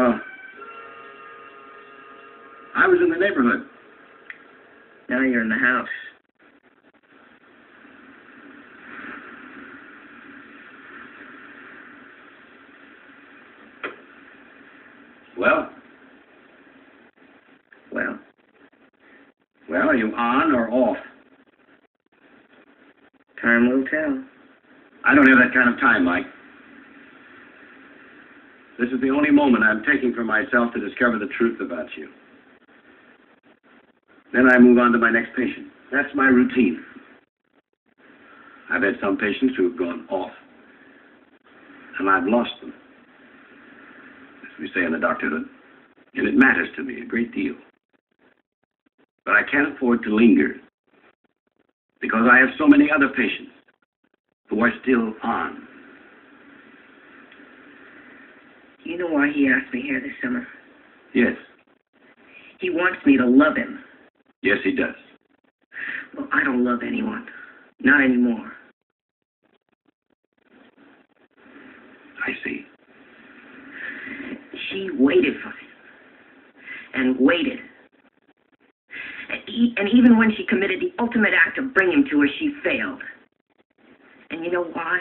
Oh. I was in the neighborhood. Now you're in the house. Well, Well, well, are you on or off? time will tell. I don't have that kind of time, Mike. This is the only moment I'm taking for myself to discover the truth about you. Then I move on to my next patient. That's my routine. I've had some patients who have gone off, and I've lost them, as we say in the doctorhood, and it matters to me a great deal. But I can't afford to linger because I have so many other patients who are still on. You know why he asked me here this summer? Yes, He wants me to love him. yes, he does. Well, I don't love anyone. Not anymore. I see. She waited for him. And waited. And even when she committed the ultimate act of bringing him to her, she failed. And you know why?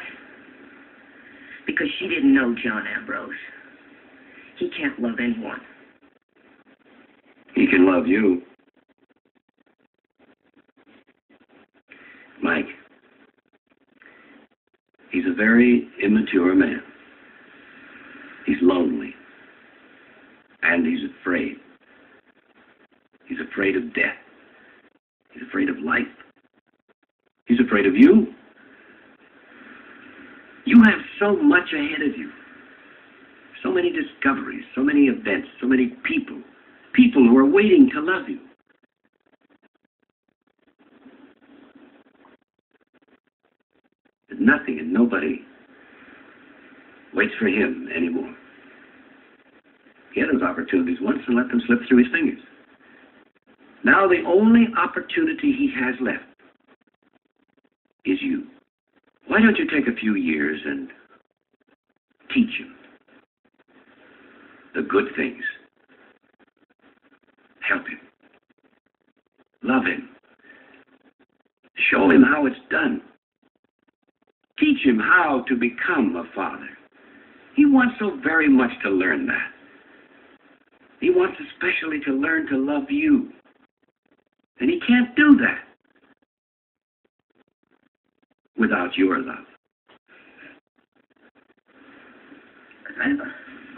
Because she didn't know John Ambrose. He can't love anyone. He can love you. Mike, he's a very immature man. He's lonely. And he's afraid. He's afraid of death. He's afraid of life. He's afraid of you. You have so much ahead of you. So many discoveries, so many events, so many people. People who are waiting to love you. But nothing and nobody waits for him anymore. He had those opportunities once and let them slip through his fingers. Now the only opportunity he has left is you. Why don't you take a few years and teach him the good things? Help him. Love him. Show him how it's done. Teach him how to become a father. He wants so very much to learn that. He wants especially to learn to love you. And he can't do that without your love.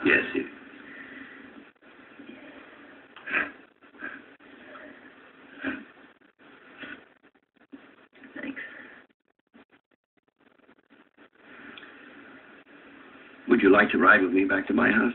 Yes, would you like to ride with me back to my house?